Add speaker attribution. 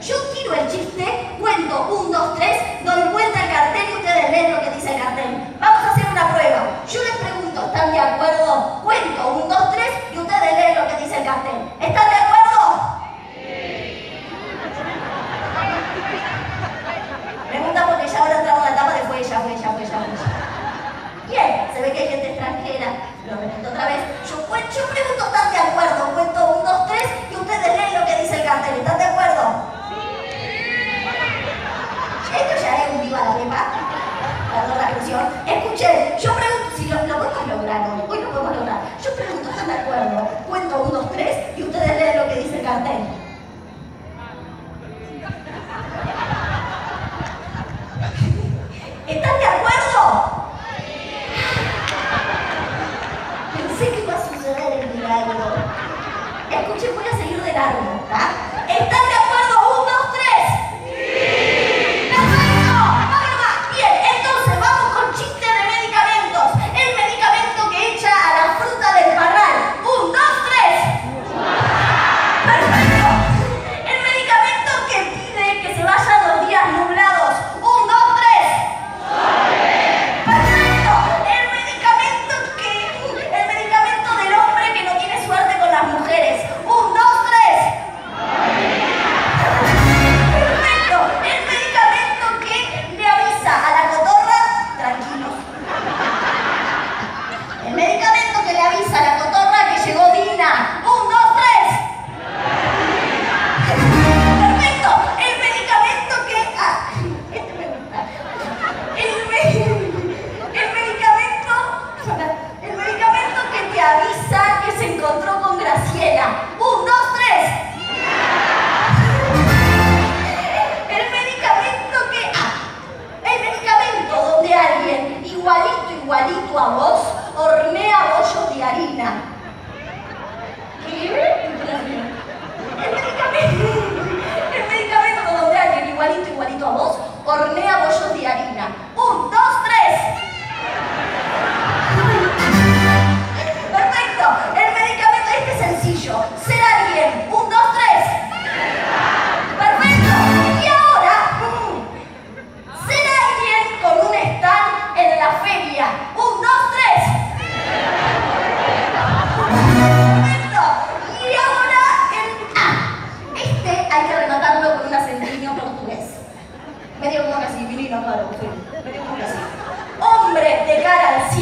Speaker 1: yo quiero el chiste, cuento, un, dos, tres, doy vuelta al cartel y ustedes leen lo que dice el cartel. Vamos a hacer una prueba. Yo les pregunto, ¿están de acuerdo? Cuento, un, dos, tres y ustedes leen lo que dice el cartel. ¿Están de acuerdo? Pregunta porque ya ahora entramos en la etapa de fue ella, fue ella. Bien, se ve que hay gente extranjera. Lo repito otra vez. Yo, yo pregunto, ¿están información, escuché, yo pregunto si lo, podemos lograr hoy, hoy lo podemos lograr. Yo pregunto, ¿están de acuerdo? Cuento unos tres y ustedes leen lo que dice el cartel. Mira, un, dos, tres. Perfecto. Y ahora el A. Este hay que rematarlo con un acentino portugués. Medio como casi, vinilo, claro. Medio como casi. Hombre de cara al cielo.